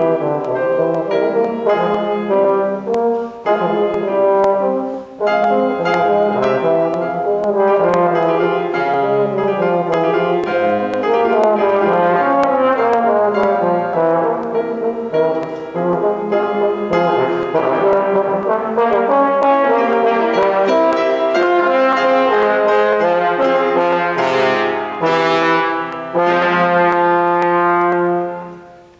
Música